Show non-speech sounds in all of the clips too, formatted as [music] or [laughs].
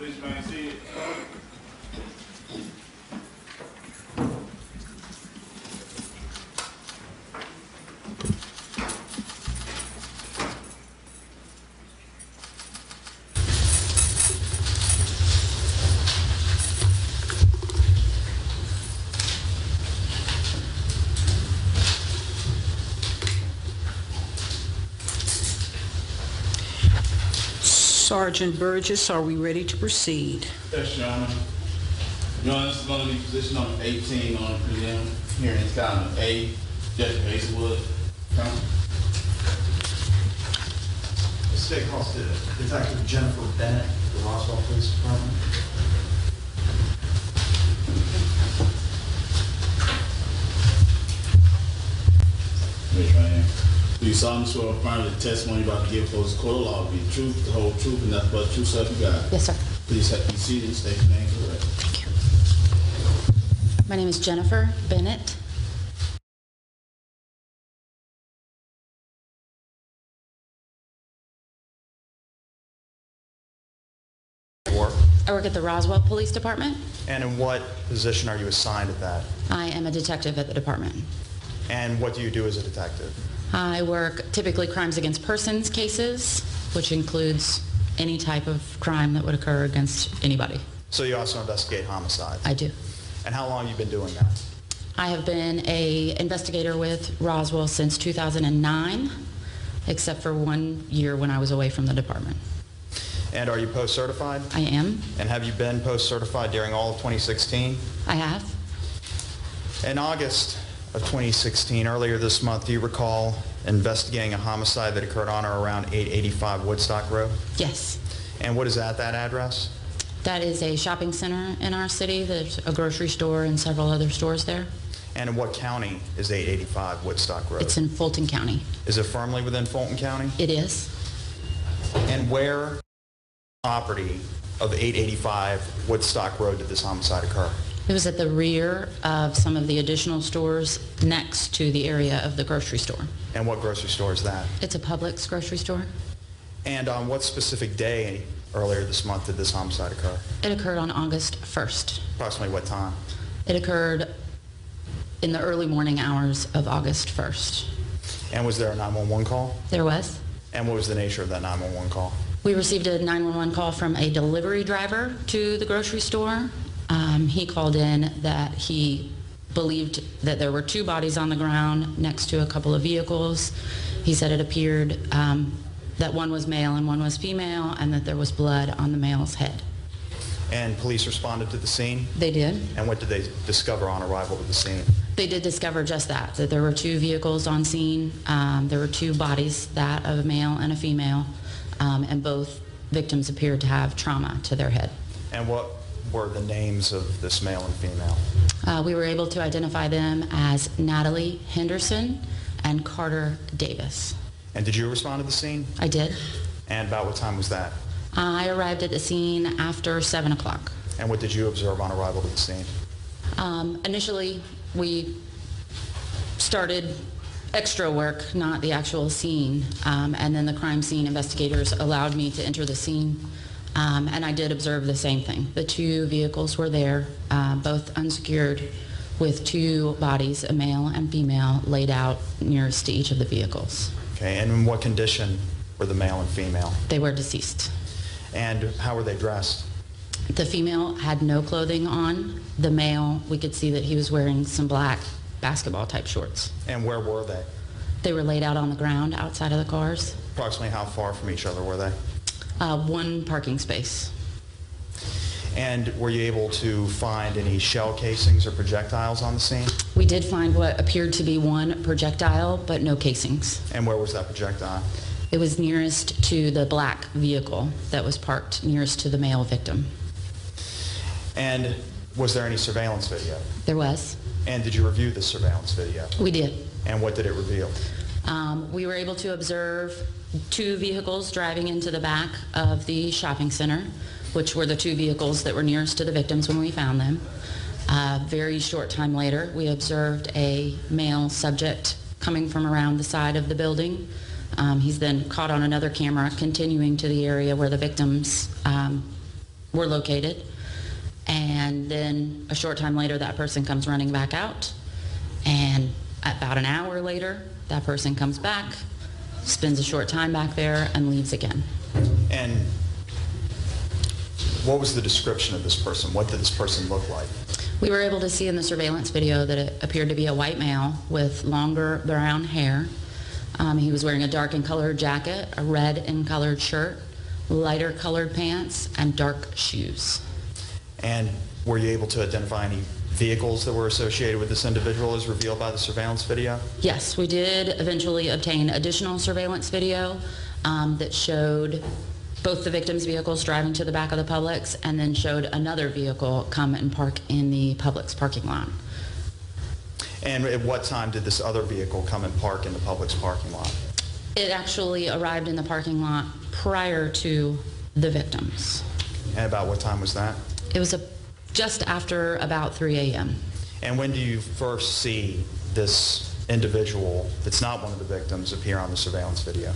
Please remain seated. Sergeant Burgess, are we ready to proceed? Yes, Your Honor. Your Honor, this is going to be position number 18 on the prelim hearing in calendar A, Judge Hazelwood. Counsel. State House to Detective Jennifer Bennett, the Roswell Police Department. Solemnly swear or affirm that the testimony you're about to give before this court of law will be the truth, the whole truth, and nothing but the truth, so help you God? Yes, sir. Please have be seated and state your name for the record. Thank you. My name is Jennifer Bennett. I work at the Roswell Police Department. and in what position are you assigned at that? I am a detective at the department. And what do you do as a detective? I work typically crimes against persons cases, which includes any type of crime that would occur against anybody. So you also investigate homicides? I do. And how long have you been doing that? I have been a investigator with Roswell since 2009, except for one year when I was away from the department. And are you post-certified? I am. And have you been post-certified during all of 2016? I have. In August of 2016, earlier this month, do you recall investigating a homicide that occurred on or around 885 Woodstock Road? Yes. And what is at that address? That is a shopping center in our city. There's a grocery store and several other stores there. And in what county is 885 Woodstock Road? It's in Fulton County. Is it firmly within Fulton County? It is. And where property of 885 Woodstock Road did this homicide occur? It was at the rear of some of the additional stores next to the area of the grocery store. And what grocery store is that? It's a Publix grocery store. And on what specific day earlier this month did this homicide occur? It occurred on August 1st. Approximately what time? It occurred in the early morning hours of August 1st. And was there a 911 call? There was. And what was the nature of that 911 call? We received a 911 call from a delivery driver to the grocery store. Um, he called in that he believed that there were two bodies on the ground next to a couple of vehicles. He said it appeared um, that one was male and one was female, and that there was blood on the male's head. And police responded to the scene? They did. And what did they discover on arrival to the scene? They did discover just that, that there were two vehicles on scene. Um, there were two bodies, that of a male and a female, um, and both victims appeared to have trauma to their head. And what were the names of this male and female? Uh, we were able to identify them as Natalie Henderson and Carter Davis. And did you respond to the scene? I did. And about what time was that? I arrived at the scene after 7 o'clock. And what did you observe on arrival to the scene? Um, initially, we started extra work, not the actual scene, um, and then the crime scene investigators allowed me to enter the scene, um, and I did observe the same thing. The two vehicles were there, uh, both unsecured, with two bodies, a male and female, laid out nearest to each of the vehicles. Okay, and in what condition were the male and female? They were deceased. And how were they dressed? The female had no clothing on. The male, we could see that he was wearing some black basketball type shorts. And where were they? They were laid out on the ground outside of the cars. Approximately how far from each other were they? Uh, one parking space. And were you able to find any shell casings or projectiles on the scene? We did find what appeared to be one projectile, but no casings. And where was that projectile? It was nearest to the black vehicle that was parked nearest to the male victim. And was there any surveillance video? There was. And did you review the surveillance video? We did. And what did it reveal? Um, we were able to observe two vehicles driving into the back of the shopping center, which were the two vehicles that were nearest to the victims when we found them. A very short time later, we observed a male subject coming from around the side of the building. Um, he's then caught on another camera continuing to the area where the victims um, were located. And then a short time later, that person comes running back out. And about an hour later, that person comes back, spends a short time back there, and leaves again. And what was the description of this person? What did this person look like? We were able to see in the surveillance video that it appeared to be a white male with longer brown hair. Um, he was wearing a dark and colored jacket, a red and colored shirt, lighter colored pants, and dark shoes. And were you able to identify any vehicles that were associated with this individual as revealed by the surveillance video? Yes, we did eventually obtain additional surveillance video um, that showed both the victim's vehicles driving to the back of the Publix and then showed another vehicle come and park in the Publix parking lot. And at what time did this other vehicle come and park in the Publix parking lot? It actually arrived in the parking lot prior to the victims. And about what time was that? It was a, just after about 3 a.m. And when do you first see this individual that's not one of the victims appear on the surveillance video?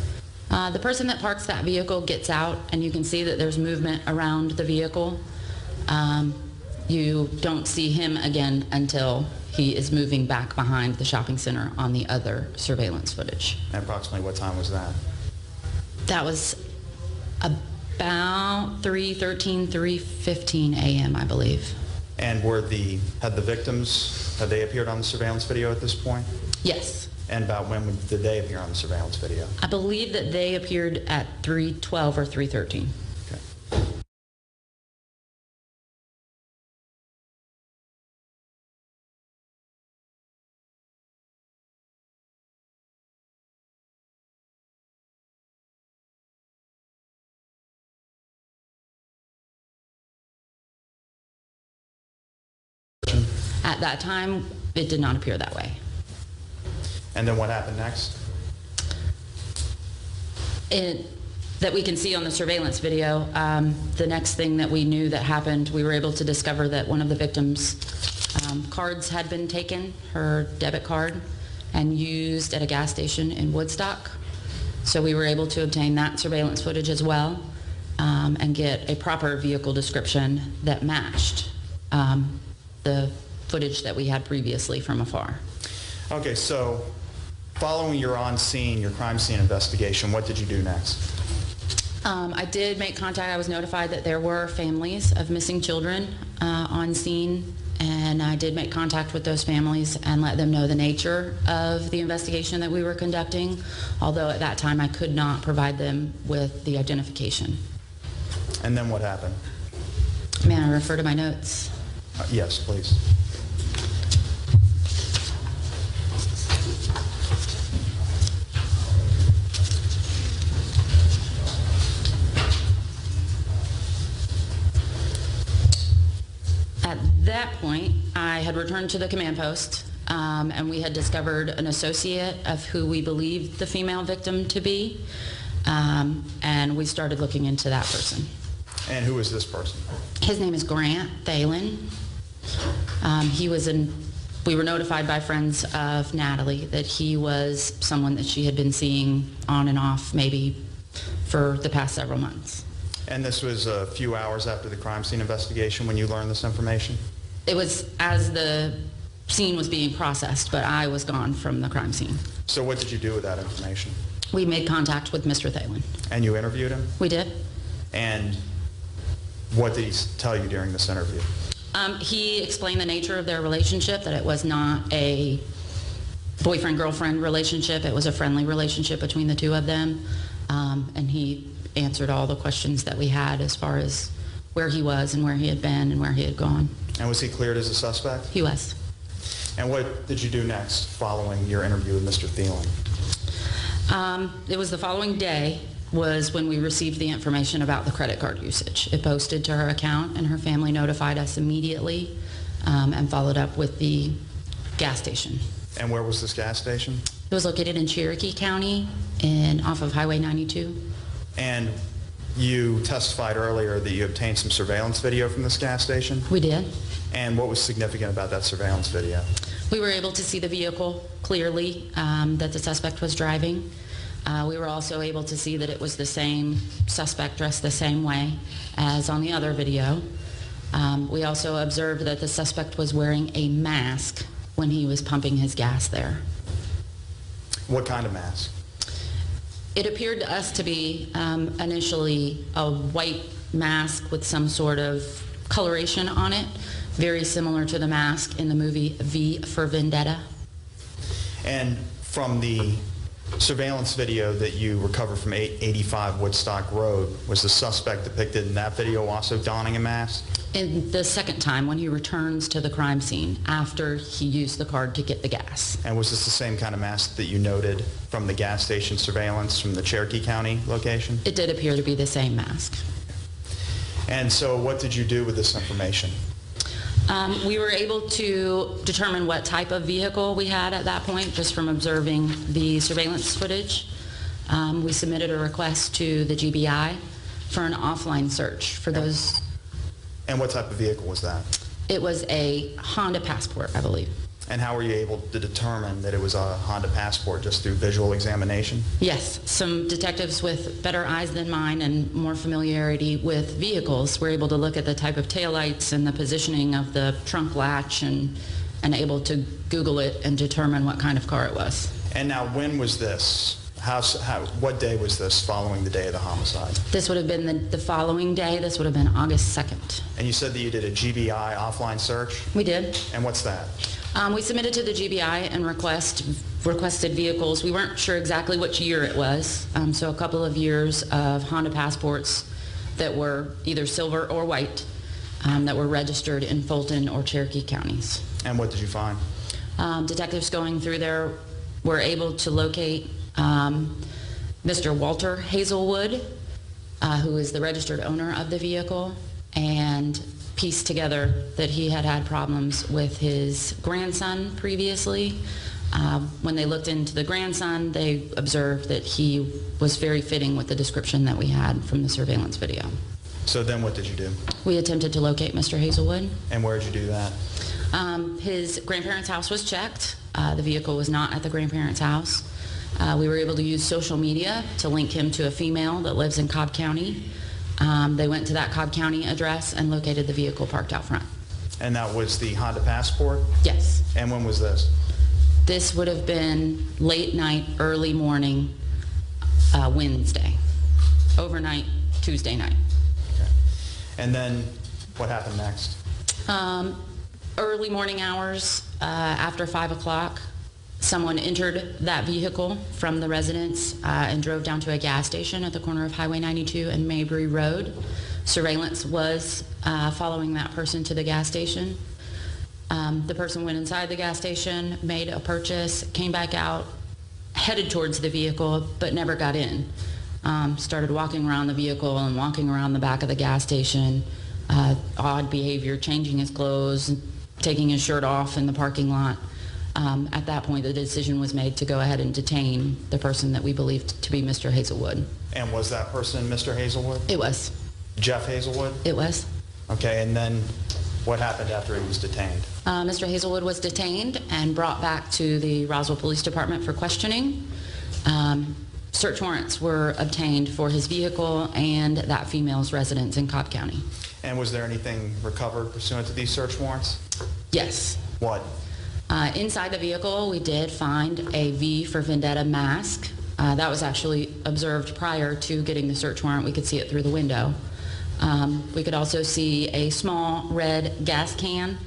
Uh, The person that parks that vehicle gets out, and you can see that there's movement around the vehicle. Um, You don't see him again until he is moving back behind the shopping center on the other surveillance footage. And approximately what time was that? That was about 3:13, 3:15 a.m., I believe. And were the, had the victims, had they appeared on the surveillance video at this point? Yes. And about when would- did they appear on the surveillance video? I believe that they appeared at 3:12 or 3:13. At that time, it did not appear that way. And then what happened next? it, that we can see on the surveillance video, um, the next thing that we knew that happened, we were able to discover that one of the victims' um, cards had been taken, her debit card, and used at a gas station in Woodstock. So we were able to obtain that surveillance footage as well um, and get a proper vehicle description that matched um, the footage that we had previously from afar. Okay, so following your on-scene, your crime scene investigation, what did you do next? Um, I did make contact. I was notified that there were families of missing children uh, on scene, and I did make contact with those families and let them know the nature of the investigation that we were conducting, although at that time I could not provide them with the identification. And then what happened? May I refer to my notes? Uh, Yes, please. At that point, I had returned to the command post, um, and we had discovered an associate of who we believed the female victim to be, um, and we started looking into that person. And who is this person? His name is Grant Thalen. Um, he was in, we were notified by friends of Natalie that he was someone that she had been seeing on and off maybe for the past several months. And this was a few hours after the crime scene investigation when you learned this information? It was as the scene was being processed, but I was gone from the crime scene. So what did you do with that information? We made contact with Mr. Thalen. And you interviewed him? We did. And what did he tell you during this interview? Um, he explained the nature of their relationship, that it was not a boyfriend-girlfriend relationship. It was a friendly relationship between the two of them. Um, and he answered all the questions that we had as far as where he was and where he had been and where he had gone. And was he cleared as a suspect? He was. And what did you do next following your interview with Mr. Thielen? Um, it was the following day was when we received the information about the credit card usage. It posted to her account, and her family notified us immediately um, and followed up with the gas station. And where was this gas station? It was located in Cherokee County and off of Highway 92. And you testified earlier that you obtained some surveillance video from this gas station? We did. And what was significant about that surveillance video? We were able to see the vehicle clearly um, that the suspect was driving. Uh, We were also able to see that it was the same suspect dressed the same way as on the other video. Um, We also observed that the suspect was wearing a mask when he was pumping his gas there. What kind of mask? It appeared to us to be um, initially a white mask with some sort of coloration on it, very similar to the mask in the movie V for Vendetta. And from the surveillance video that you recovered from 885 Woodstock Road, was the suspect depicted in that video also donning a mask? In the second time, when he returns to the crime scene after he used the card to get the gas. And was this the same kind of mask that you noted from the gas station surveillance from the Cherokee County location? It did appear to be the same mask. And so what did you do with this information? Um, We were able to determine what type of vehicle we had at that point, just from observing the surveillance footage. Um, We submitted a request to the GBI for an offline search for those, And what type of vehicle was that? it was a Honda Passport, I believe. And how were you able to determine that it was a Honda Passport, just through visual examination? Yes, some detectives with better eyes than mine and more familiarity with vehicles were able to look at the type of taillights and the positioning of the trunk latch and, and able to Google it and determine what kind of car it was. And now, when was this? How, how, what day was this following the day of the homicide? This would have been the, the following day, this would have been August 2nd. And you said that you did a GBI offline search? We did. And what's that? Um, we submitted to the GBI and request, requested vehicles. We weren't sure exactly which year it was, um, so a couple of years of Honda passports that were either silver or white um, that were registered in Fulton or Cherokee counties. And what did you find? Um, detectives going through there were able to locate um, Mr. Walter Hazelwood, uh, who is the registered owner of the vehicle, and piece together that he had had problems with his grandson previously. Um, when they looked into the grandson, they observed that he was very fitting with the description that we had from the surveillance video. So then what did you do? We attempted to locate Mr. Hazelwood. And where did you do that? Um, his grandparents' house was checked. Uh, the vehicle was not at the grandparents' house. Uh, we were able to use social media to link him to a female that lives in Cobb County. Um, they went to that Cobb County address and located the vehicle parked out front. And that was the Honda Passport? Yes. And when was this? This would have been late night, early morning, uh, Wednesday. Overnight, Tuesday night. Okay. And then what happened next? Um, early morning hours, uh, after 5 o'clock, someone entered that vehicle from the residence uh, and drove down to a gas station at the corner of Highway 92 and Mabry Road. Surveillance was uh, following that person to the gas station. Um, the person went inside the gas station, made a purchase, came back out, headed towards the vehicle, but never got in. Um, started walking around the vehicle and walking around the back of the gas station. Uh, odd behavior, changing his clothes, taking his shirt off in the parking lot. Um, at that point, the decision was made to go ahead and detain the person that we believed to be Mr. Hazelwood. And was that person Mr. Hazelwood? It was. Jeff Hazelwood? It was. Okay, and then what happened after he was detained? Uh, Mr. Hazelwood was detained and brought back to the Roswell Police Department for questioning. Um, search warrants were obtained for his vehicle and that female's residence in Cobb County. And was there anything recovered pursuant to these search warrants? Yes. What? Uh, inside the vehicle, we did find a V for Vendetta mask. Uh, that was actually observed prior to getting the search warrant. We could see it through the window. Um, we could also see a small red gas can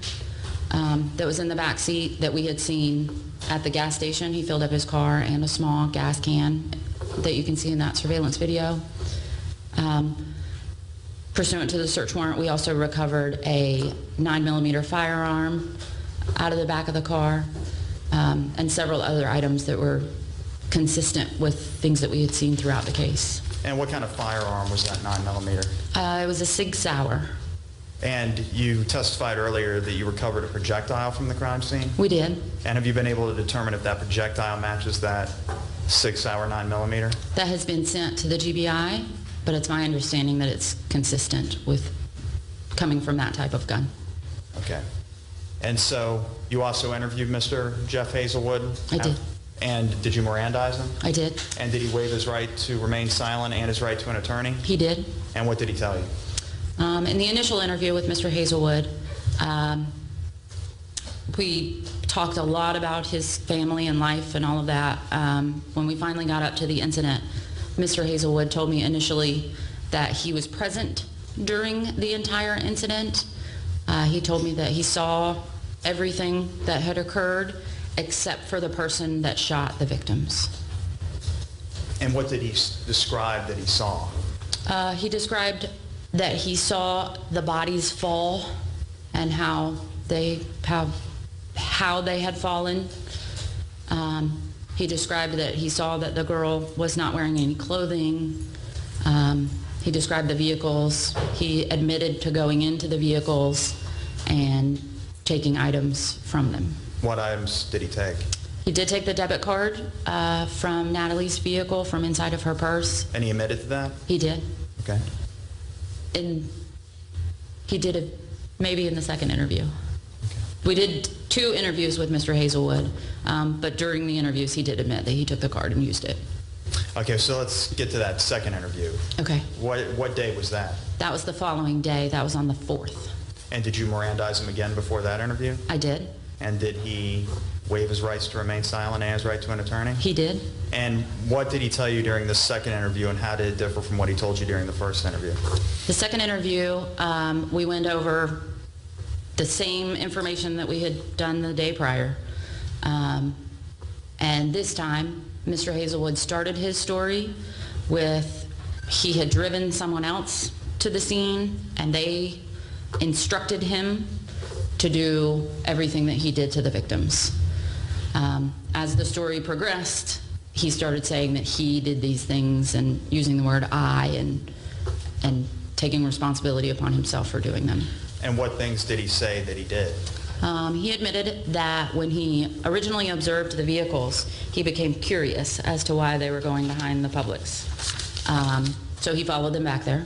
um, that was in the back seat that we had seen at the gas station. He filled up his car and a small gas can that you can see in that surveillance video. Um, Pursuant to the search warrant, we also recovered a 9mm firearm out of the back of the car um, and several other items that were consistent with things that we had seen throughout the case. And what kind of firearm was that 9 millimeter? Uh, It was a Sig Sauer. And you testified earlier that you recovered a projectile from the crime scene? We did. And have you been able to determine if that projectile matches that Sig Sauer 9 millimeter? That has been sent to the GBI, but it's my understanding that it's consistent with coming from that type of gun. Okay. And so you also interviewed Mr. Jeff Hazelwood? I did. And did you Mirandize him? I did. And did he waive his right to remain silent and his right to an attorney? He did. And what did he tell you? Um, in the initial interview with Mr. Hazelwood, um, we talked a lot about his family and life and all of that. Um, when we finally got up to the incident, Mr. Hazelwood told me initially that he was present during the entire incident. Uh, he told me that he saw everything that had occurred except for the person that shot the victims. And what did he s- describe that he saw? Uh, he described that he saw the bodies fall and how they how how they had fallen. Um, he described that he saw that the girl was not wearing any clothing. Um, he described the vehicles. He admitted to going into the vehicles and taking items from them. What items did he take? He did take the debit card uh, from Natalie's vehicle from inside of her purse. And he admitted to that? He did. Okay. And he did it maybe in the second interview. We did two interviews with Mr. Hazelwood, um, but during the interviews, he did admit that he took the card and used it. Okay, so let's get to that second interview. Okay. What, what day was that? That was the following day. That was on the 4th. And did you Mirandize him again before that interview? I did. And did he waive his rights to remain silent and his right to an attorney? He did. And what did he tell you during the second interview, and how did it differ from what he told you during the first interview? The second interview, um, we went over the same information that we had done the day prior. Um, and this time, Mr. Hazelwood started his story with he had driven someone else to the scene and they instructed him to do everything that he did to the victims. Um, as the story progressed, he started saying that he did these things and using the word I and, and taking responsibility upon himself for doing them. And what things did he say that he did? Um, he admitted that when he originally observed the vehicles, he became curious as to why they were going behind the Publix. Um, so he followed them back there.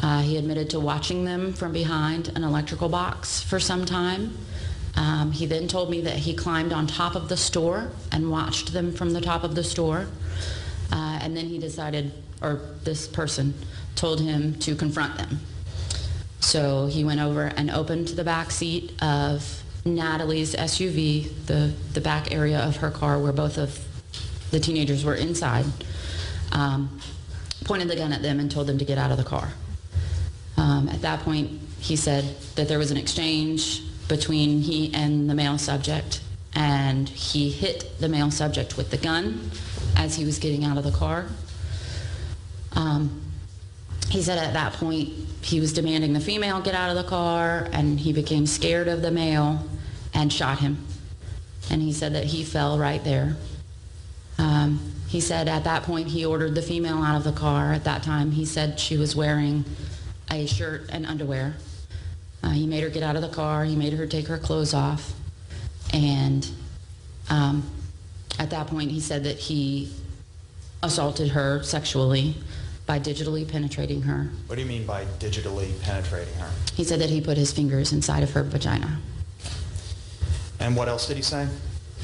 Uh, he admitted to watching them from behind an electrical box for some time. Um, he then told me that he climbed on top of the store and watched them from the top of the store. Uh, and then he decided, or this person told him to confront them. So he went over and opened the back seat of Natalie's SUV, the, the back area of her car where both of the teenagers were inside, um, pointed the gun at them and told them to get out of the car. Um, at that point, he said that there was an exchange between he and the male subject, and he hit the male subject with the gun as he was getting out of the car. Um, he said at that point he was demanding the female get out of the car, and he became scared of the male and shot him. And he said that he fell right there. Um, he said at that point he ordered the female out of the car. At that time, he said she was wearing a shirt and underwear. Uh, he made her get out of the car. He made her take her clothes off. And um, at that point, he said that he assaulted her sexually by digitally penetrating her. What do you mean by digitally penetrating her? He said that he put his fingers inside of her vagina. And what else did he say?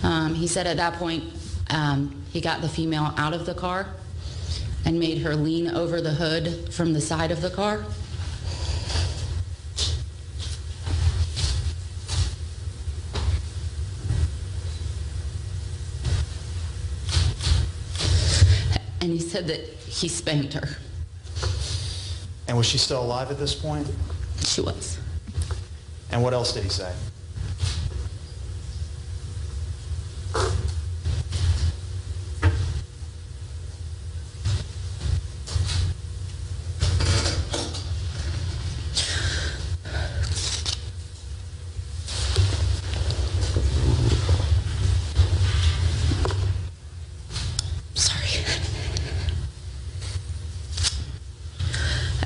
Um, he said at that point um, he got the female out of the car and made her lean over the hood from the side of the car. And he said that he spanked her. And was she still alive at this point? She was. And what else did he say? Sorry.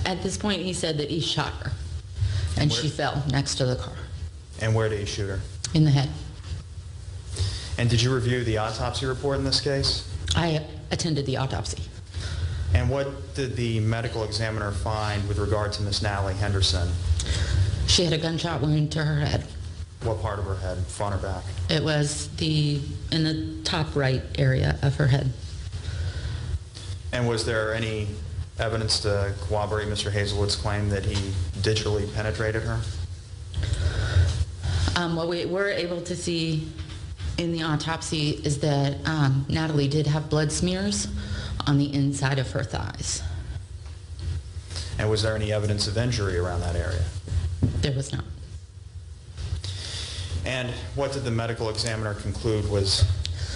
At this point, he said that he shot her, and she fell next to the car And where did he shoot her? in the head. And did you review the autopsy report in this case? I attended the autopsy. And what did the medical examiner find with regard to Miss Natalie Henderson? She had a gunshot wound to her head. What part of her head, front or back? It was the in the top right area of her head. And was there any evidence to corroborate Mr. Hazelwood's claim that he digitally penetrated her? Um, what we were able to see in the autopsy is that um, Natalie did have blood smears on the inside of her thighs. And was there any evidence of injury around that area? There was not. And what did the medical examiner conclude was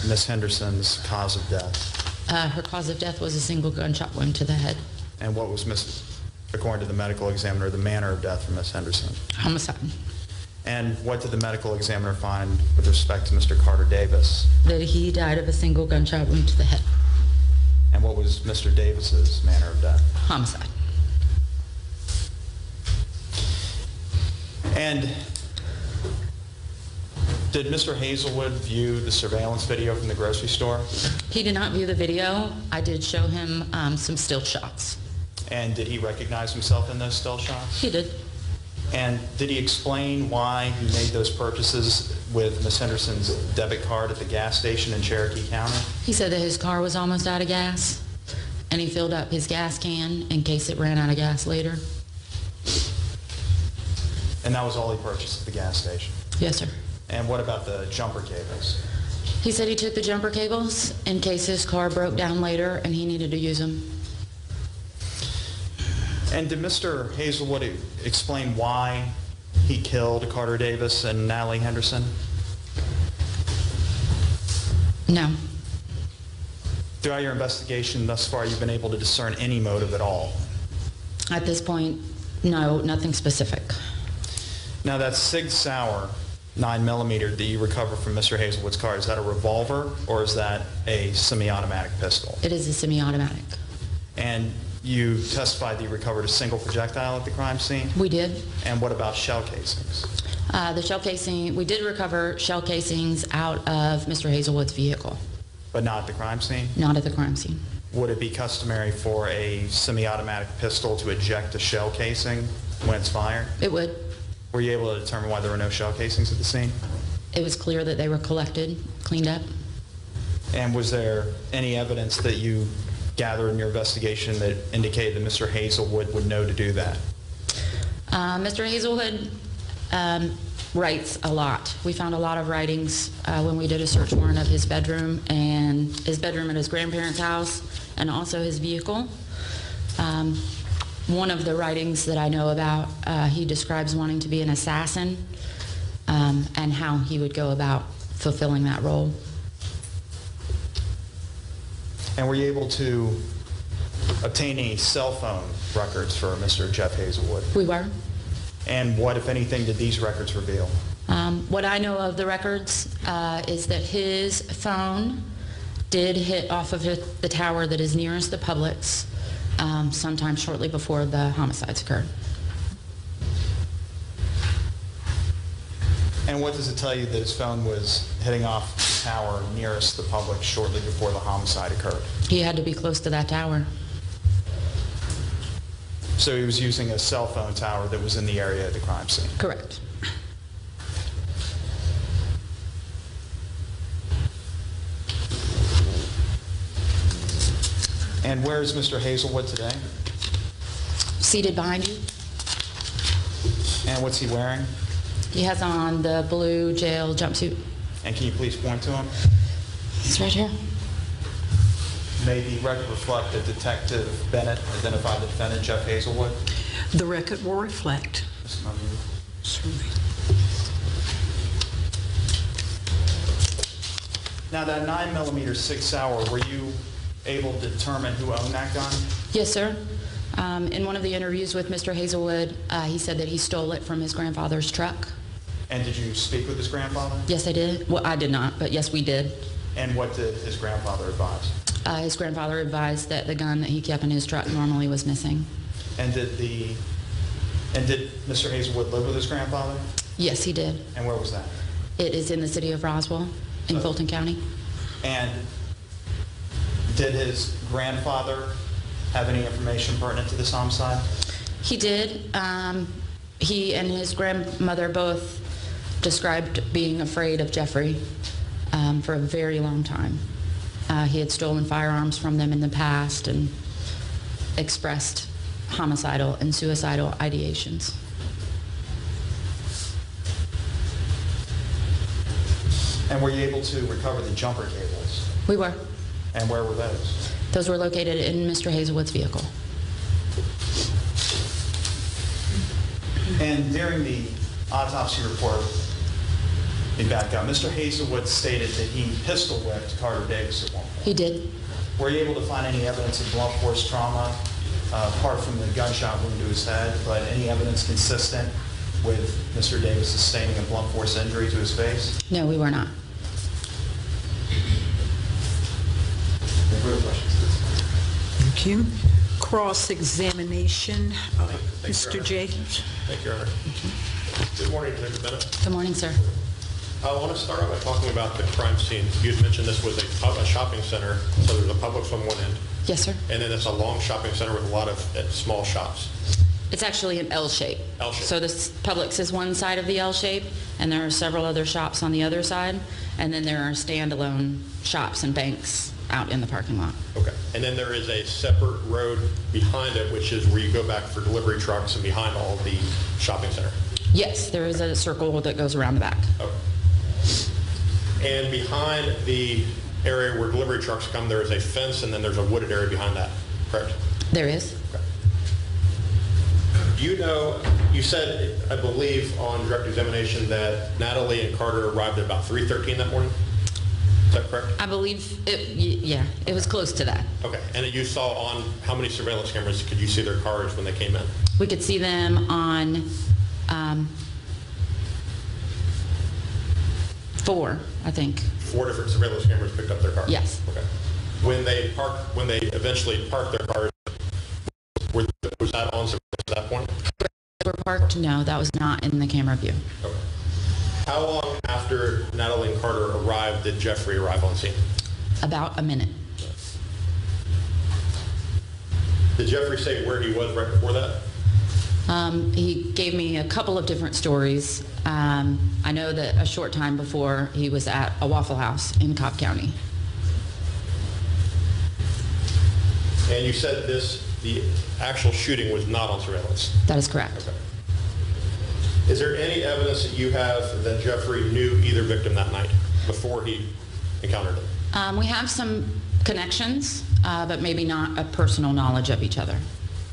Miss Henderson's cause of death? Uh, Her cause of death was a single gunshot wound to the head. And what was, Miss, according to the medical examiner, the manner of death for Miss Henderson? Homicide. And what did the medical examiner find with respect to Mr. Carter Davis? That he died of a single gunshot wound to the head. And what was Mr. Davis's manner of death? Homicide. And did Mr. Hazelwood view the surveillance video from the grocery store? He did not view the video. I did show him um, some still shots. And did he recognize himself in those still shots? He did. And did he explain why he made those purchases with Ms. Henderson's debit card at the gas station in Cherokee County? He said that his car was almost out of gas, and he filled up his gas can in case it ran out of gas later. And that was all he purchased at the gas station? Yes, sir. And what about the jumper cables? He said he took the jumper cables in case his car broke down later and he needed to use them. And did Mr. Hazelwood explain why he killed Carter Davis and Natalie Henderson? No. Throughout your investigation thus far, you've been able to discern any motive at all? At this point, no, nothing specific. Now, that Sig Sauer 9 millimeter that you recovered from Mr. Hazelwood's car, is that a revolver or is that a semi-automatic pistol? It is a semi-automatic. And you testified that you recovered a single projectile at the crime scene? We did. And what about shell casings? Uh, the shell casing, we did recover shell casings out of Mr. Hazelwood's vehicle, But not at the crime scene? not at the crime scene. Would it be customary for a semi-automatic pistol to eject a shell casing when it's fired? It would. Were you able to determine why there were no shell casings at the scene? It was clear that they were collected, cleaned up. And was there any evidence that you gathered in your investigation that indicated that Mr. Hazelwood would know to do that? Uh, Mr. Hazelwood um, writes a lot. We found a lot of writings uh, when we did a search warrant of his bedroom and his bedroom at his grandparents' house and also his vehicle. Um, one of the writings that I know about, uh, he describes wanting to be an assassin um, and how he would go about fulfilling that role. And were you able to obtain any cell phone records for Mr. Jeff Hazelwood? We were. And what, if anything, did these records reveal? Um, What I know of the records uh, is that his phone did hit off of the tower that is nearest the Publix um, sometime shortly before the homicides occurred. And what does it tell you that his phone was heading off the tower nearest the Publix shortly before the homicide occurred? He had to be close to that tower. So he was using a cell phone tower that was in the area of the crime scene. Correct. And where is Mr. Hazelwood today? Seated behind you, And what's he wearing? he has on the blue jail jumpsuit. And can you please point to him? He's right here. May the record reflect that Detective Bennett identified the defendant, Jeff Hazelwood? The record will reflect. Ms. Mundy. Certainly. Now, that 9 millimeter Sig Sauer, were you able to determine who owned that gun? Yes, sir. Um, In one of the interviews with Mr. Hazelwood, uh, he said that he stole it from his grandfather's truck. And did you speak with his grandfather? Yes, I did. Well, I did not, but yes, we did. And what did his grandfather advise? Uh, his grandfather advised that the gun that he kept in his truck normally was missing. And did the, and did Mr. Hazelwood live with his grandfather? Yes, he did. And where was that? It is in the city of Roswell in Uh, Fulton County. And did his grandfather have any information pertinent to this homicide? He did. Um, he and his grandmother both described being afraid of Jeffrey um, for a very long time. Uh, he had stolen firearms from them in the past and expressed homicidal and suicidal ideations. And were you able to recover the jumper cables? We were. And where were those? Those were located in Mr. Hazelwood's vehicle. And during the autopsy report, let me back up, Mr. Hazelwood stated that he pistol whipped Carter Davis at one point. He did. Were you able to find any evidence of blunt force trauma, uh, apart from the gunshot wound to his head, but any evidence consistent with Mr. Davis sustaining a blunt force injury to his face? No, we were not. Further questions? Thank you. Cross-examination, uh, Thank you, Mr. Your Honor. Jacobs. Thank you, Your Honor. Good morning, Detective Bennett. Good morning, sir. I want to start out by talking about the crime scene. You had mentioned this was a pub- a shopping center, so there's a Publix on one end, Yes, sir. and then it's a long shopping center with a lot of uh, small shops. It's actually an L shape. L shape. So this Publix is one side of the L shape, and there are several other shops on the other side, and then there are standalone shops and banks out in the parking lot. Okay. And then there is a separate road behind it, which is where you go back for delivery trucks and behind all the shopping center. Yes, there is a circle that goes around the back. Okay. And behind the area where delivery trucks come, there is a fence, and then there's a wooded area behind that, correct? There is. Do you know, you said, I believe, on direct examination that Natalie and Carter arrived at about 3:13 that morning? Is that correct? I believe, it. y- yeah, it was close to that. Okay, and you saw on, how many surveillance cameras could you see their cars when they came in? We could see them on um, four, I think. Four different surveillance cameras picked up their cars? Yes. Okay. When they parked, when they eventually parked their cars, were- was that on surveillance at that point? Were parked? No, that was not in the camera view. Okay. How long after Natalie and Carter arrived did Jeffrey arrive on scene? About a minute. Did Jeffrey say where he was right before that? Um, he gave me a couple of different stories. Um, I know that a short time before, he was at a Waffle House in Cobb County. And you said this, the actual shooting was not on surveillance? That is correct. Okay. Is there any evidence that you have that Jeffrey knew either victim that night before he encountered them? Um, we have some connections, uh, but maybe not a personal knowledge of each other.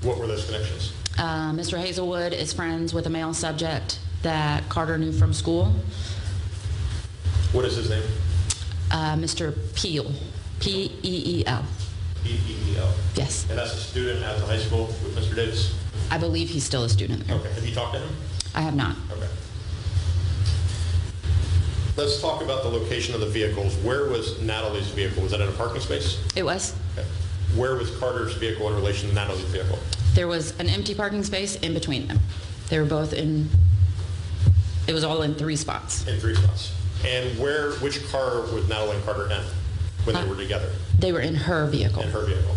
What were those connections? Uh, Mr. Hazelwood is friends with a male subject that Carter knew from school, What is his name? uh, Mr. Peel, P-E-E-L. P-E-E-L. Yes, And that's a student at the high school with Mr. Davis? I believe he's still a student there. Okay. Have you talked to him? I have not. Okay. Let's talk about the location of the vehicles. Where was Natalie's vehicle? Was that in a parking space? It was. Okay. Where was Carter's vehicle in relation to Natalie's vehicle? There was an empty parking space in between them. They were both in, it was all in three spots. In three spots. And where, which car was Natalie and Carter in when they were together? They were in her vehicle. In her vehicle?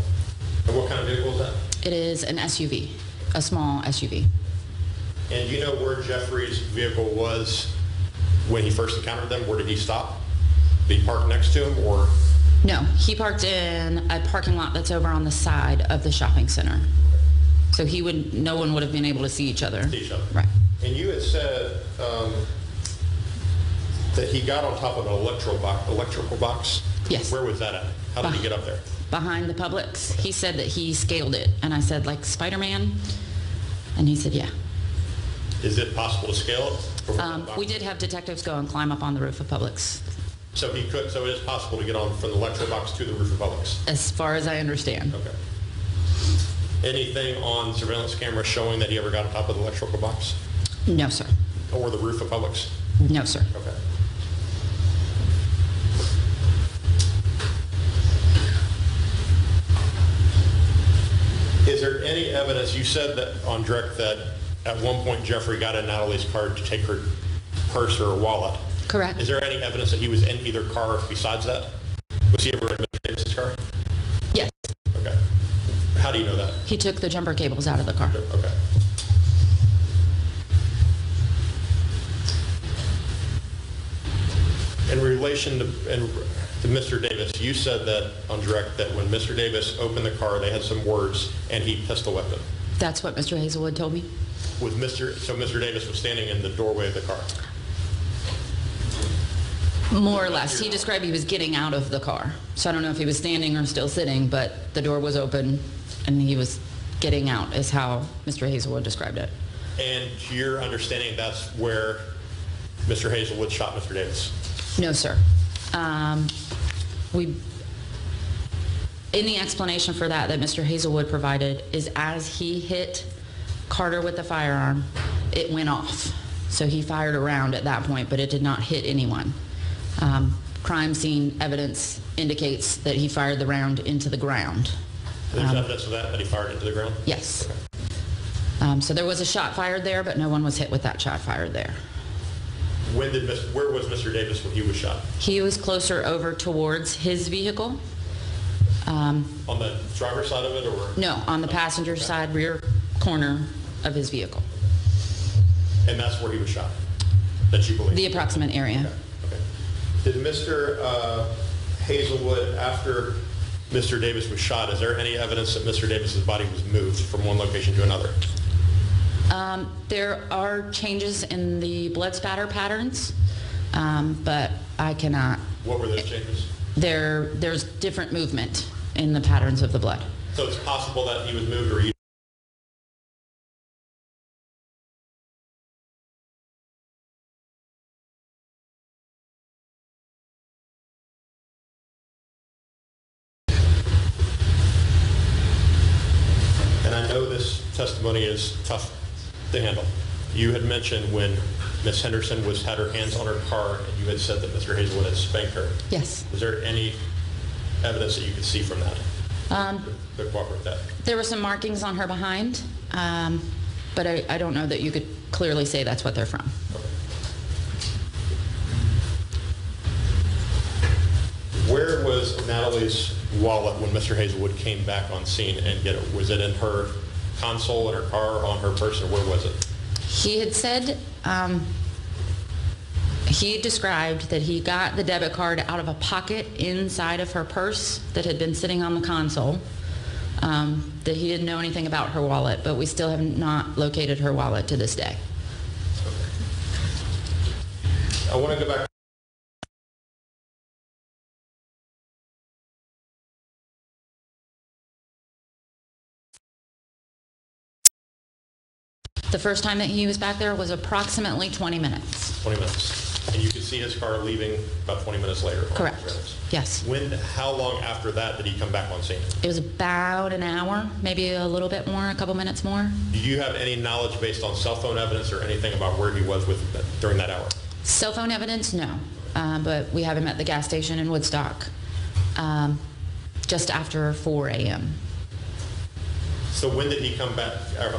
And what kind of vehicle is that? It is an SUV, a small SUV. And do you know where Jeffrey's vehicle was when he first encountered them? Where did he stop? Did he park next to him or? No, he parked in a parking lot that's over on the side of the shopping center. So he would, no one would have been able to see each other. See each other. Right. And you had said um, that he got on top of an electrical box, electrical box? Yes. Where was that at? How did he get up there? Behind the Publix. He said that he scaled it. And I said, like Spider-Man? And he said, yeah. Is it possible to scale it? Um, we did have detectives go and climb up on the roof of Publix, So he could, so it is possible to get on from the electrical box to the roof of Publix? as far as I understand. Okay. Anything on surveillance camera showing that he ever got on top of the electrical box No, sir. or the roof of Publix? No, sir. Okay. Is there any evidence, you said that on direct that at one point Jeffrey got in Natalie's car to take her purse or wallet. Correct. Is there any evidence that he was in either car besides that? Was he ever in Mr. Davis's car? Yes. Okay. How do you know that? He took the jumper cables out of the car. Okay. In relation to, and to Mr. Davis, you said that on direct that when Mr. Davis opened the car, they had some words and he pistol whipped them. That's what Mr. Hazelwood told me. Was Mr., so Mr. Davis was standing in the doorway of the car? More or less. He described he was getting out of the car. So I don't know if he was standing or still sitting, but the door was open and he was getting out is how Mr. Hazelwood described it. And to your understanding, that's where Mr. Hazelwood shot Mr. Davis? No, sir. Um, we, the explanation for that that Mr. Hazelwood provided is as he hit Carter with the firearm, it went off. So he fired around at that point, but it did not hit anyone. Um, Crime scene evidence indicates that he fired the round into the ground. There's Um, evidence of that, that he fired into the ground? Yes. Um, So there was a shot fired there, but no one was hit with that shot fired there. When did, Mis- where was Mr. Davis when he was shot? He was closer over towards his vehicle. Um, On the driver's side of it, or? No, on the passenger side rear corner of his vehicle, And that's where he was shot, that you believe? the approximate area. Okay. Did Mr. uh, Hazelwood, after Mr. Davis was shot, is there any evidence that Mr. Davis's body was moved from one location to another? Um, There are changes in the blood spatter patterns, um, but I cannot, What were those changes? there, there's different movement in the patterns of the blood. So it's possible that he was moved or he And I know this testimony is tough to handle. You had mentioned when Ms. Henderson was, had her hands on her car, and you had said that Mr. Hazelwood had spanked her. Yes. Is there any evidence that you could see from that Um, to cooperate with that? There were some markings on her behind, um, but I I don't know that you could clearly say that's what they're from. Where was Natalie's wallet when Mr. Hazelwood came back on scene and get it? Was it in her console in her car, on her person, where was it? He had said, um, he described that he got the debit card out of a pocket inside of her purse that had been sitting on the console, um, that he didn't know anything about her wallet, but we still have not located her wallet to this day. I want to go back. The first time that he was back there was approximately 20 minutes. 20 minutes. And you could see his car leaving about 20 minutes later. Correct. Yes. When, how long after that did he come back on scene? It was about an hour, maybe a little bit more, a couple minutes more. Do you have any knowledge based on cell phone evidence or anything about where he was with, during that hour? Cell phone evidence, no. Uh, But we have him at the gas station in Woodstock um, just after 4 a.m. So when did he come back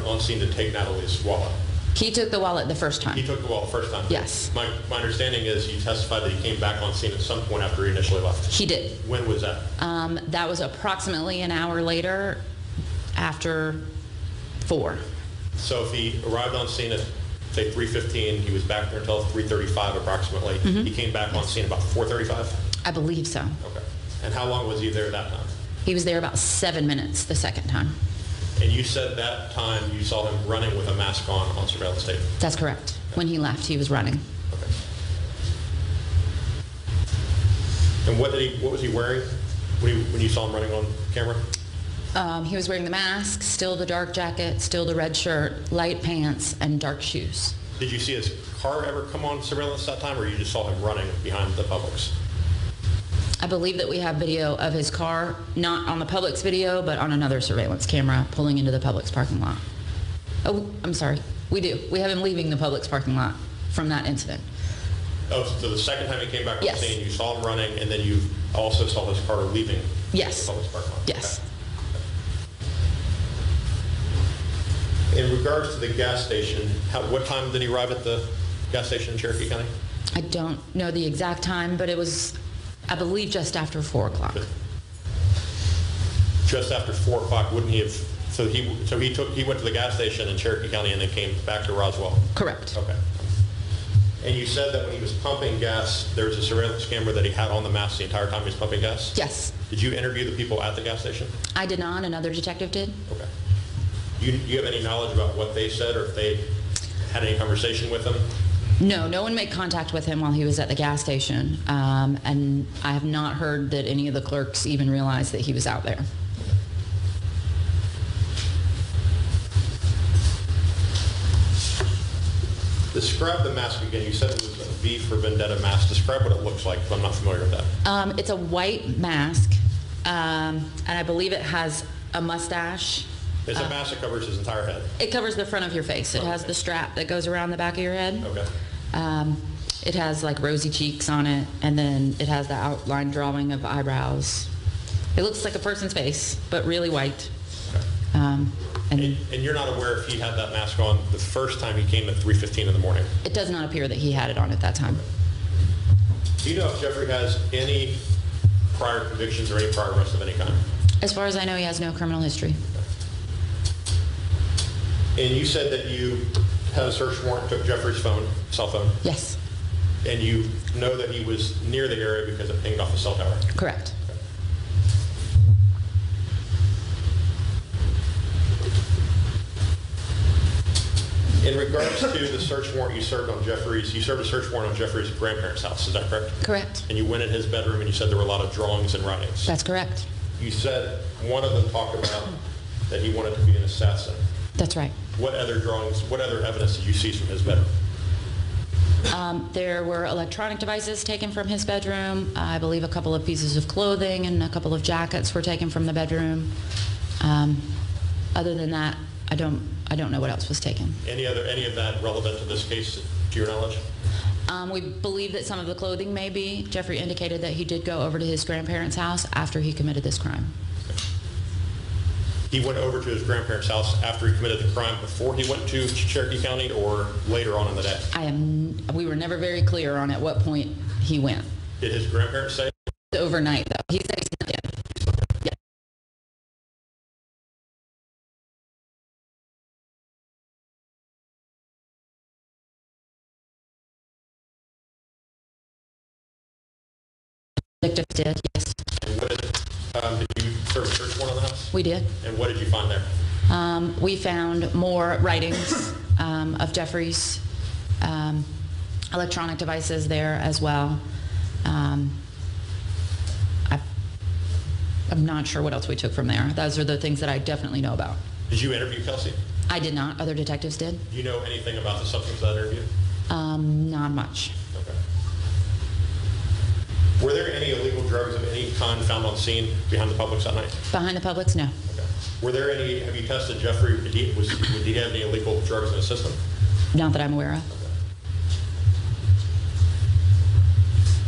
on scene to take Natalie's wallet? He took the wallet the first time. He took the wallet first time? Yes. My, my understanding is you testified that he came back on scene at some point after he initially left. He did. When was that? Um, That was approximately an hour later, after 4. So if he arrived on scene at, say, 3:15, he was back there until 3:35 approximately. Mm-hmm. He came back on scene about 4:35? I believe so. Okay. And how long was he there that time? He was there about seven minutes the second time. And you said that time you saw him running with a mask on on surveillance tape? That's correct. When he left, he was running. Okay. And what did he, what was he wearing when you, when you saw him running on camera? Um, He was wearing the mask, still the dark jacket, still the red shirt, light pants, and dark shoes. Did you see his car ever come on surveillance that time, or you just saw him running behind the Publix? I believe that we have video of his car, not on the Publix video, but on another surveillance camera pulling into the Publix parking lot. Oh, I'm sorry. We do. We have him leaving the Publix parking lot from that incident. Oh, so the second time he came back on Yes. scene, you saw him running, and then you also saw his car leaving Yes. the Publix parking lot? Yes. Okay. In regards to the gas station, how, what time did he arrive at the gas station in Cherokee County? I don't know the exact time, but it was, I believe, just after 4 o'clock. Just after 4 o'clock, wouldn't he have, so he, so he took, he went to the gas station in Cherokee County and then came back to Roswell? Correct. Okay. And you said that when he was pumping gas, there was a surveillance camera that he had on the mask the entire time he was pumping gas? Yes. Did you interview the people at the gas station? I did not. Another detective did. Okay. You, you have any knowledge about what they said or if they had any conversation with him? No, no one made contact with him while he was at the gas station. Um, and I have not heard that any of the clerks even realized that he was out there. Describe the mask again. You said it was a V for Vendetta mask. Describe what it looks like. I'm not familiar with that. Um, it's a white mask Um, and I believe it has a mustache. It's a mask that covers his entire head. It covers the front of your face. It has the strap that goes around the back of your head. Okay. Um, it has like rosy cheeks on it, and then it has the outline drawing of eyebrows. It looks like a person's face, but really white. Um, and And, and you're not aware if he had that mask on the first time he came at 3:15 in the morning? it does not appear that he had it on at that time. Do you know if Jeffrey has any prior convictions or any prior arrests of any kind? As far as I know, he has no criminal history. And you said that you had a search warrant, took Jeffrey's phone, cell phone, Yes, and you know that he was near the area because it pinged off a cell tower. correct. In regards to the search warrant you served on Jeffrey's, you served a search warrant on Jeffrey's grandparents' house, is that correct? Correct. And you went in his bedroom and you said there were a lot of drawings and writings. That's correct. You said one of them talked about that he wanted to be an assassin. That's right. What other drawings, what other evidence did you see from his bedroom? Um, there were electronic devices taken from his bedroom. I believe a couple of pieces of clothing and a couple of jackets were taken from the bedroom. Um, other than that, I don't, I don't know what else was taken. Any other, any of that relevant to this case, to your knowledge? Um, we believe that some of the clothing may be. Jeffrey indicated that he did go over to his grandparents' house after he committed this crime. He went over to his grandparents' house after he committed the crime before he went to Cherokee County or later on in the day? I am, we were never very clear on at what point he went. Did his grandparents say? Overnight, though. He said he snuck in. Yeah. Detectives did, yes. And what did, um, did you search on the house? We did. And what did you find there? Um, we found more writings um, of Jeffrey's um, electronic devices there as well. Um, I, I'm not sure what else we took from there. Those are the things that I definitely know about. Did you interview Kelsey? I did not. Other detectives did. Do you know anything about the substance of that interview? Um, not much. Okay. Were there any illegal drugs of any kind found on scene behind the Publix that night? Behind the Publix, no. Okay. Were there any, have you tested Jeffrey, did he, was, did he have any illegal drugs in his system? Not that I'm aware of.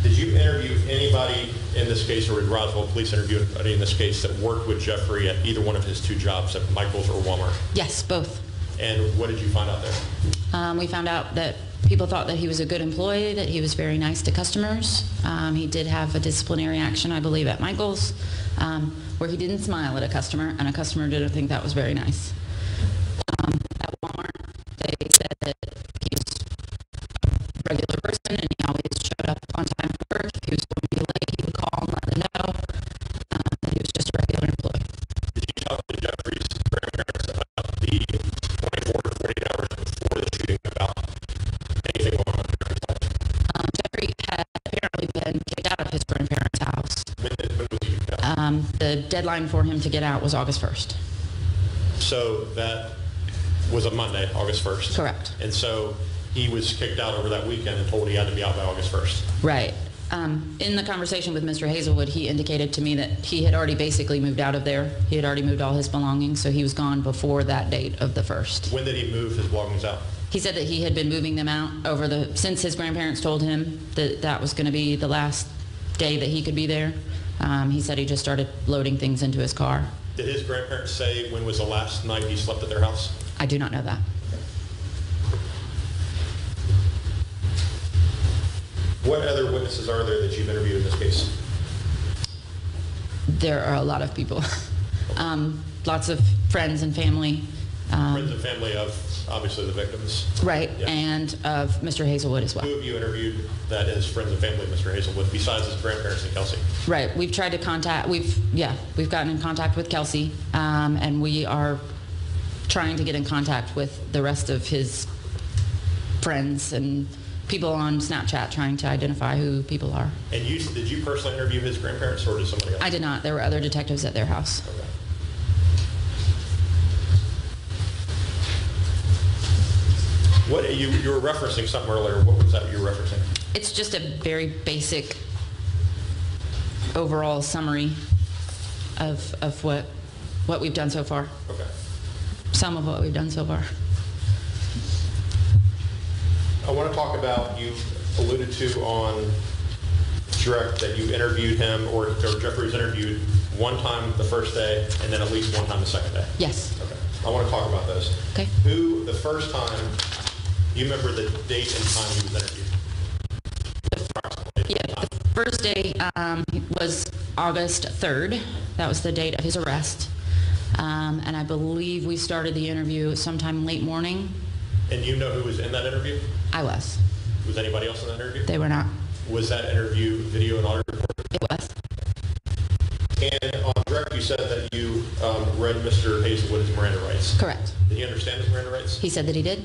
Did you interview anybody in this case, or did Roswell Police interview anybody in this case that worked with Jeffrey at either one of his two jobs, at Michael's or Walmart? Yes, both. And what did you find out there? Um, we found out that people thought that he was a good employee, that he was very nice to customers. Um, he did have a disciplinary action, I believe, at Michael's, um, where he didn't smile at a customer, and a customer didn't think that was very nice. Um, at Walmart, they said that was a regular person and he always showed up on time for work. If he was going to be late, he would call and let them know um, that he was just a regular the deadline for him to get out was August 1st. So that was a Monday, August 1st? Correct. And so he was kicked out over that weekend and told he had to be out by August 1st? Right. Um, in the conversation with Mr. Hazelwood, he indicated to me that he had already basically moved out of there. He had already moved all his belongings, so he was gone before that date of the 1st. When did he move his belongings out? He said that he had been moving them out over the, since his grandparents told him that that was going to be the last day that he could be there. Um, he said he just started loading things into his car. Did his grandparents say when was the last night he slept at their house? I do not know that. What other witnesses are there that you've interviewed in this case? There are a lot of people. [laughs] um, lots of friends and family. Um, Friends and family of, obviously, the victims. Right, Yeah. and of Mr. Hazelwood as well. Who have you interviewed that is friends and family of Mr. Hazelwood, besides his grandparents and Kelsey? Right, we've tried to contact, we've, yeah, we've gotten in contact with Kelsey, um, and we are trying to get in contact with the rest of his friends and people on Snapchat, trying to identify who people are. And you, did you personally interview his grandparents, or did somebody else? I did not, there were other detectives at their house. Okay. What, you, you were referencing something earlier, what was that you were referencing? It's just a very basic overall summary of, of what, what we've done so far, Okay. some of what we've done so far. I want to talk about, you alluded to on direct that you interviewed him, or or Jeffrey was interviewed one time the first day, and then at least one time the second day. Yes. Okay. I want to talk about those. Okay. Who, the first time, you remember the date and time he was interviewed? Yeah, the first day um, was August 3rd. That was the date of his arrest. Um, And I believe we started the interview sometime late morning. And you know who was in that interview? I was. Was anybody else in that interview? They were not. Was that interview video and audio recorded? It was. And on direct, you said that you um, read Mr. Hazelwood's Miranda rights. Correct. Did he understand his Miranda rights? He said that he did.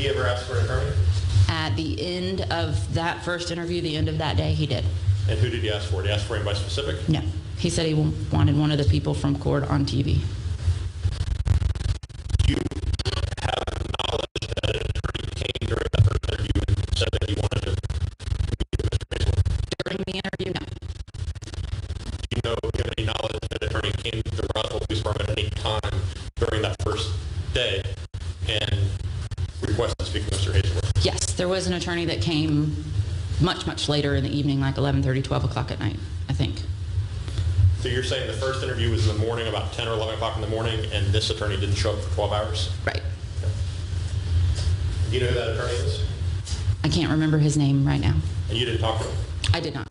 Did he ever ask for an attorney? At the end of that first interview, the end of that day, he did. And who did he ask for? Did he ask for anybody specific? No. He said he wanted one of the people from court on TV. Do you have knowledge that an attorney came during that first interview and said that he wanted to meet with Mr. Hazelwood? During the interview, no. Do you know, do you have any knowledge that an attorney came to the Roswell Police Department at any time during that first day and requested to speak with Mr. Hazelwood? Yes, there was an attorney that came much, much later in the evening, like 11:30, 12 o'clock at night, I think. So you're saying the first interview was in the morning, about 10 or 11 o'clock in the morning, and this attorney didn't show up for 12 hours? Right. Do you know who that attorney is? I can't remember his name right now. And you didn't talk to him? I did not.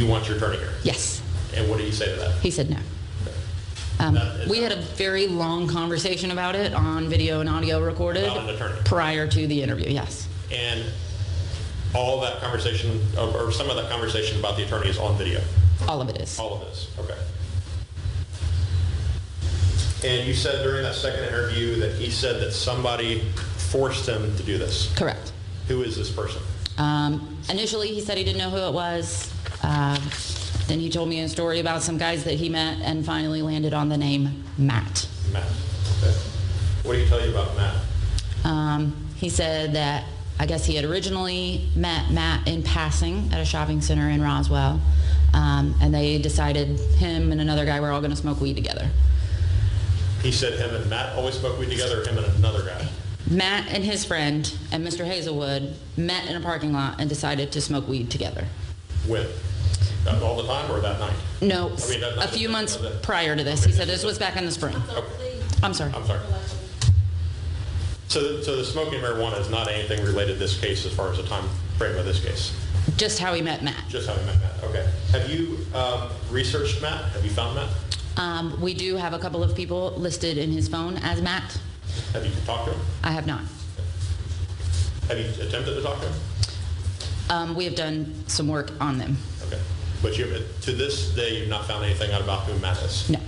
You want your attorney here? Yes, And what did he say to that? he said no. Um, That is- we had a very long conversation about it on video and audio recorded About an attorney. prior to the interview, yes. And all that conversation, or or some of that conversation about the attorney is on video? All of it is. All of this, okay. And you said during that second interview that he said that somebody forced him to do this. Correct. Who is this person? Um, initially, he said he didn't know who it was. Um, then he told me a story about some guys that he met and finally landed on the name Matt. Matt. Okay. What did he tell you about Matt? Um, he said that I guess he had originally met Matt in passing at a shopping center in Roswell, um, and they decided him and another guy were all going to smoke weed together. He said him and Matt always smoke weed together, him and another guy? Matt and his friend and Mr. Hazelwood met in a parking lot and decided to smoke weed together. When? All the time or that night? No, I mean, that- a few months that- prior to this. He said this was back in the spring. Okay. I'm sorry. I'm sorry. So, so the smoking marijuana is not anything related to this case as far as the time frame of this case? Just how he met Matt. Just how we met Matt, okay. Have you um, researched Matt? Have you found Matt? Um, we do have a couple of people listed in his phone as Matt. Have you talked to him? I have not. Have you attempted to talk to him? Um, we have done some work on them. Okay. But you, to this day, you've not found anything out about who Matt is? No.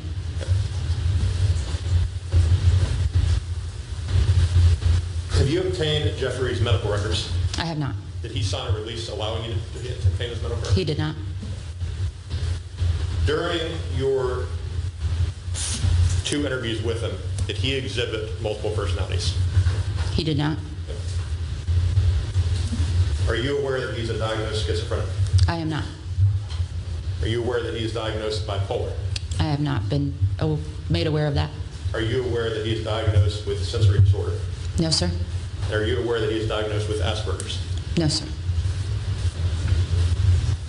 Have you obtained Jeffrey's medical records? I have not. Did he sign a release allowing you to to obtain his medical records? He did not. During your two interviews with him, did he exhibit multiple personalities? He did not. Are you aware that he's a diagnosed schizophrenic? I am not. Are you aware that he is diagnosed bipolar? I have not been oh, made aware of that. Are you aware that he is diagnosed with sensory disorder? No, sir. Are you aware that he is diagnosed with Asperger's? No, sir.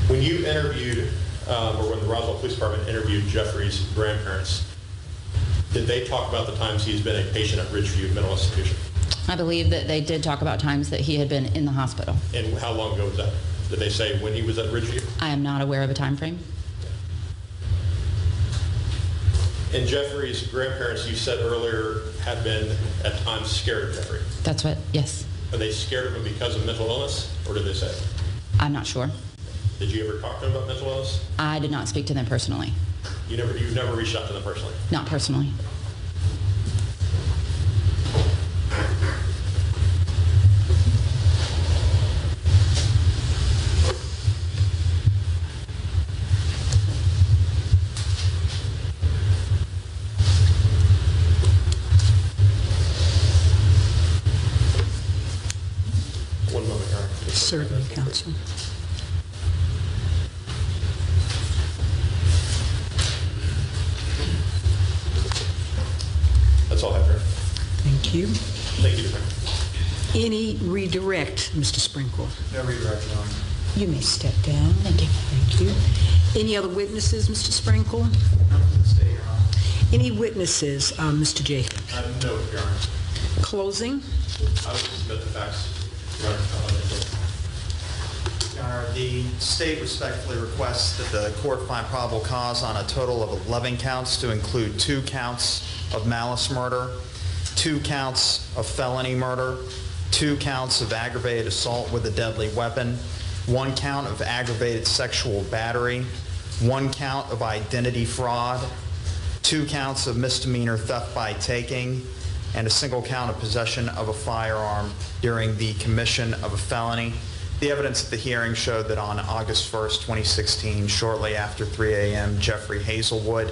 When you interviewed, um, or when the Roswell Police Department interviewed Jeffrey's grandparents, did they talk about the times he's been a patient at Ridgeview Mental Institution? I believe that they did talk about times that he had been in the hospital. And how long ago was that? Did they say when he was at Ridgeview? I am not aware of a time frame. And Jeffrey's grandparents, you said earlier, had been at times scared of Jeffrey. That's what, yes. Are they scared of him because of mental illness, or did they say? I'm not sure. Did you ever talk to them about mental illness? I did not speak to them personally. You never, you've never reached out to them personally? Not personally. counsel. That's all I have, Your Honor. Thank you. Thank you, Your Honor. Any redirect, Mr. Sprinkle? No redirect, Your Honor. You may step down. Thank you. Any other witnesses, Mr. Sprinkle? State, Your Honor. Any witnesses, uh, Mr. Jacob? Uh, No, Your Honor. Closing? I would submit the facts, Your Honor. Your Honor, the state respectfully requests that the court find probable cause on a total of 11 counts to include two counts of malice murder, two counts of felony murder, two counts of aggravated assault with a deadly weapon, one count of aggravated sexual battery, one count of identity fraud, two counts of misdemeanor theft by taking, and a single count of possession of a firearm during the commission of a felony. The evidence at the hearing showed that on August 1st, 2016, shortly after 3 a.m., Jeffrey Hazelwood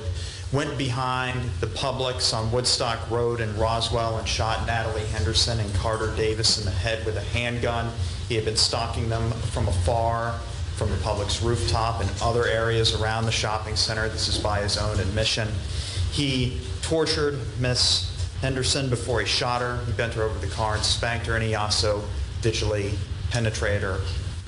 went behind the Publix on Woodstock Road in Roswell and shot Natalie Henderson and Carter Davis in the head with a handgun. He had been stalking them from afar from the Publix rooftop and other areas around the shopping center. This is by his own admission. He tortured Miss Henderson before he shot her. He bent her over the car and spanked her, and he also digitally penetrated her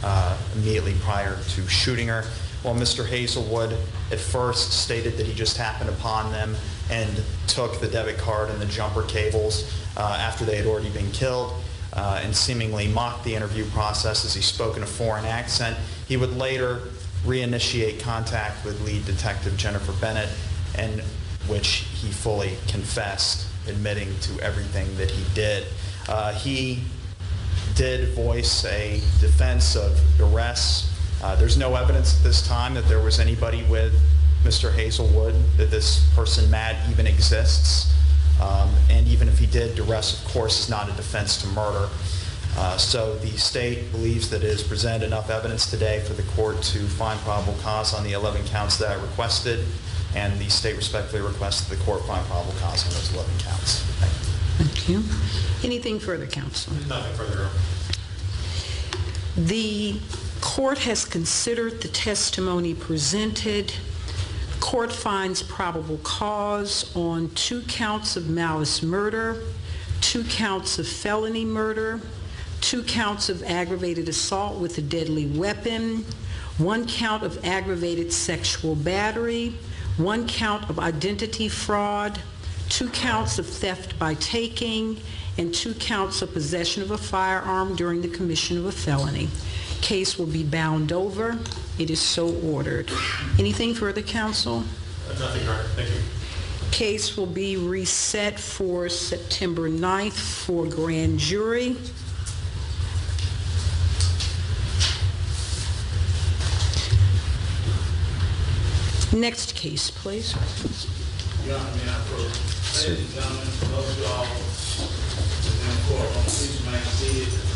uh, immediately prior to shooting her. While Mr. Hazelwood at first stated that he just happened upon them and took the debit card and the jumper cables uh, after they had already been killed, uh, and seemingly mocked the interview process as he spoke in a foreign accent. He would later reinitiate contact with lead detective Jennifer Bennett, and which he fully confessed, admitting to everything that he did. Uh, he did voice a defense of duress. Uh, there's no evidence at this time that there was anybody with Mr. Hazelwood, that this person, Matt, even exists. Um, and even if he did, duress, of course, is not a defense to murder. Uh, so the state believes that it has presented enough evidence today for the court to find probable cause on the 11 counts that I requested, and the state respectfully requests that the court find probable cause on those 11 counts. Thank you. Thank you. Anything further, counsel? Nothing further, The court has considered the testimony presented. Court finds probable cause on two counts of malice murder, two counts of felony murder, two counts of aggravated assault with a deadly weapon, one count of aggravated sexual battery, one count of identity fraud, two counts of theft by taking, and two counts of possession of a firearm during the commission of a felony. Case will be bound over. It is so ordered. Anything further, counsel? Nothing, Your Honor. Thank you. Case will be reset for September 9th for grand jury. Next case, please. Your Honor, may I approach? Ladies and gentlemen, those of y'all within the court, please remain seated.